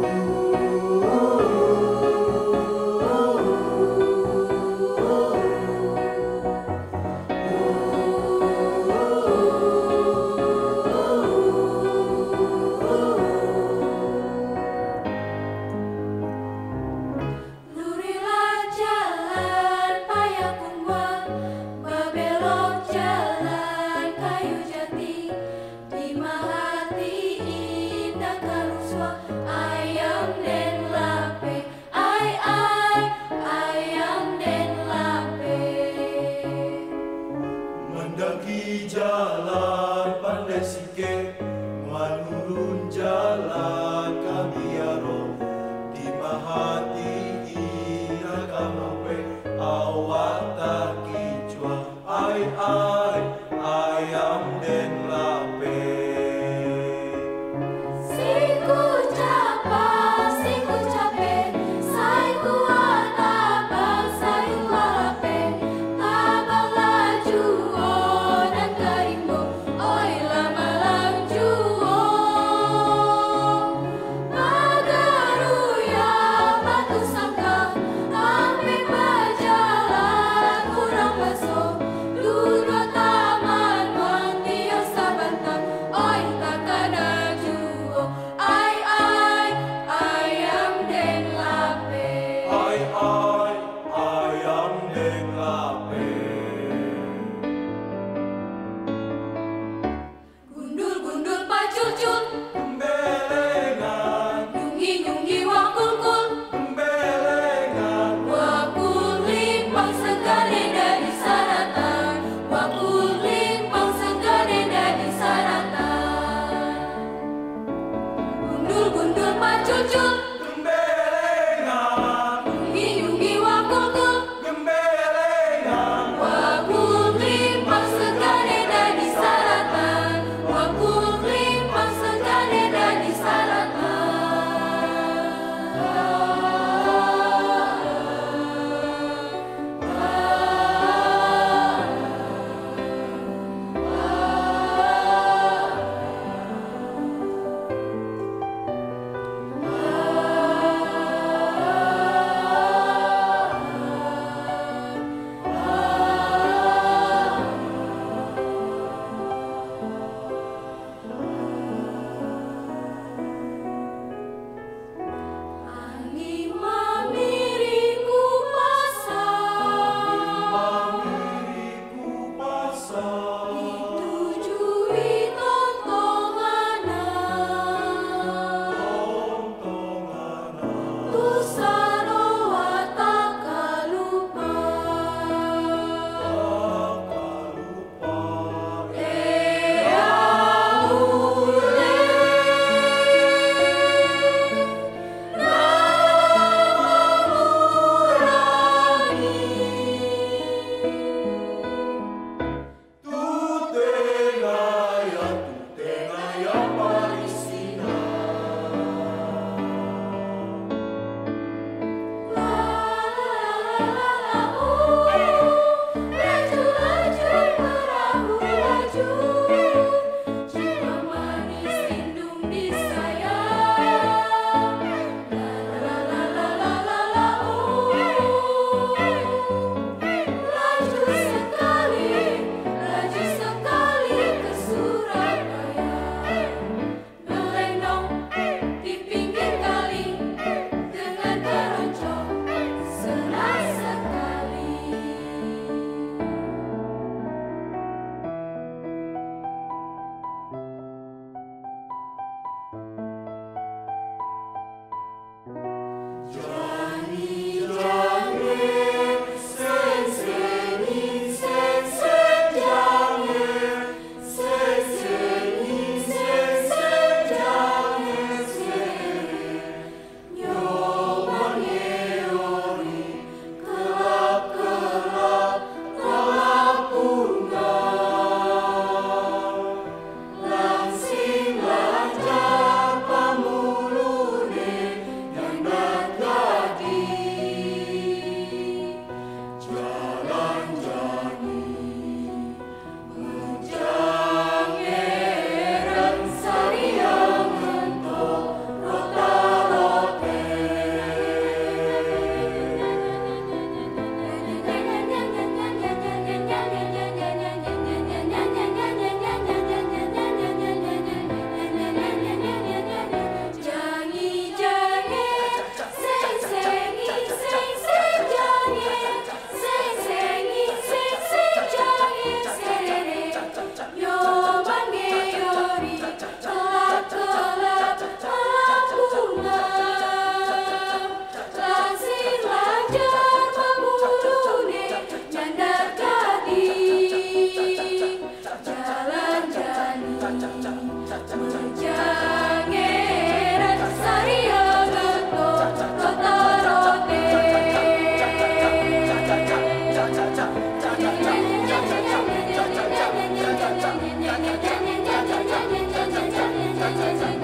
you. Joy. 前前